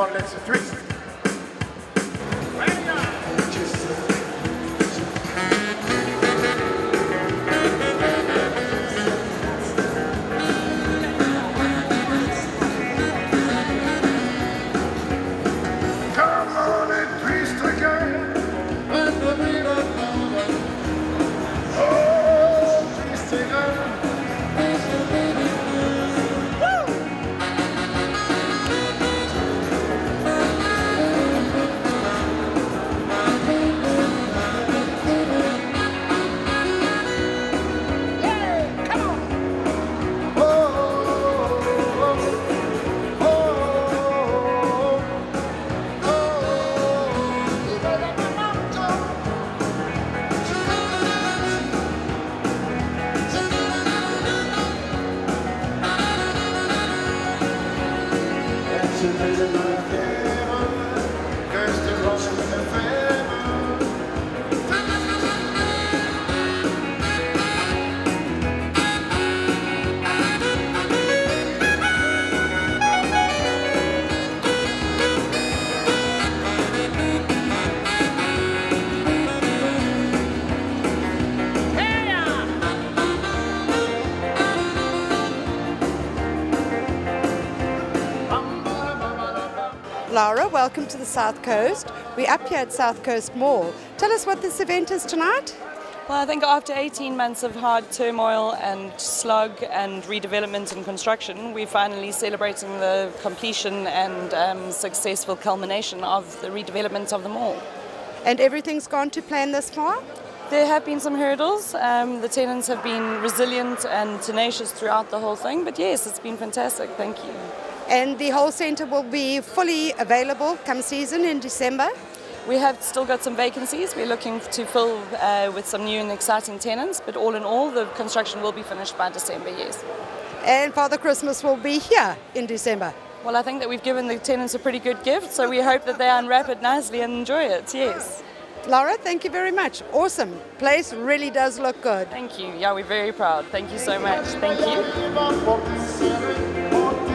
on, let's three. Laura, welcome to the South Coast. We're up here at South Coast Mall. Tell us what this event is tonight. Well, I think after 18 months of hard turmoil and slug and redevelopment and construction, we're finally celebrating the completion and um, successful culmination of the redevelopment of the mall. And everything's gone to plan this far? There have been some hurdles. Um, the tenants have been resilient and tenacious throughout the whole thing, but yes, it's been fantastic. Thank you. And the whole centre will be fully available come season in December. We have still got some vacancies. We're looking to fill uh, with some new and exciting tenants, but all in all, the construction will be finished by December, yes. And Father Christmas will be here in December. Well, I think that we've given the tenants a pretty good gift, so we hope that they unwrap it nicely and enjoy it, yes. Laura, thank you very much. Awesome. Place really does look good. Thank you. Yeah, we're very proud. Thank you so much. Thank you. you.